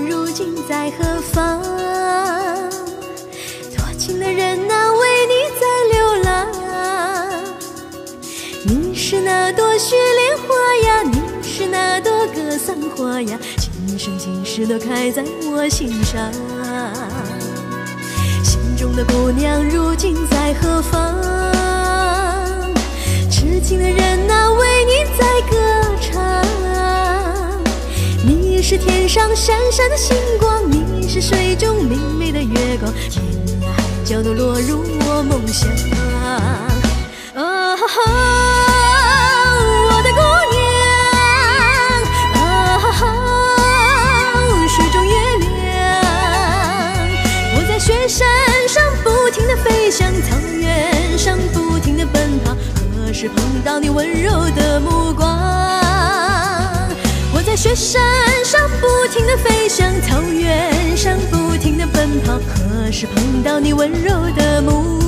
如今在何方多情的人啊为你在流浪你是那朵雪莲花呀你是那朵格桑花呀今生今世都开在我心上。心中的姑娘如今在何方？是天上闪闪的星光，你是水中明媚的月光，天涯海角都落入我梦乡。啊哈，我的姑娘，啊哈，水中月亮，我在雪山上不停地飞翔，草原上不停地奔跑，何时碰到你温柔的雪山上不停地飞翔，草原上不停地奔跑，何时碰到你温柔的目光